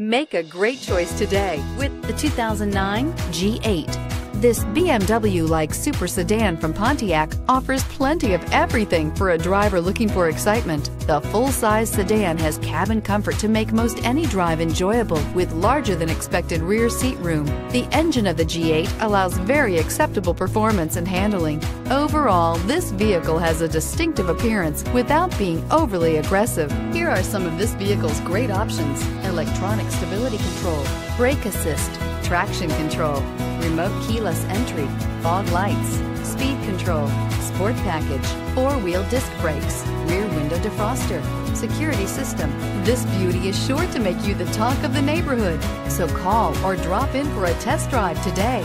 Make a great choice today with the 2009 G8. This BMW-like super sedan from Pontiac offers plenty of everything for a driver looking for excitement. The full-size sedan has cabin comfort to make most any drive enjoyable with larger than expected rear seat room. The engine of the G8 allows very acceptable performance and handling. Overall, this vehicle has a distinctive appearance without being overly aggressive. Here are some of this vehicle's great options. Electronic stability control, brake assist, traction control, remote keyless entry, fog lights, speed control, sport package, four-wheel disc brakes, rear window defroster, security system. This beauty is sure to make you the talk of the neighborhood. So call or drop in for a test drive today.